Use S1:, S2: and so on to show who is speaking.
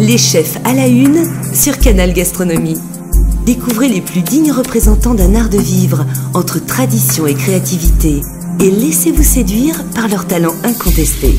S1: Les chefs à la une sur Canal Gastronomie. Découvrez les plus dignes représentants d'un art de vivre entre tradition et créativité et laissez-vous séduire par leur talent incontesté.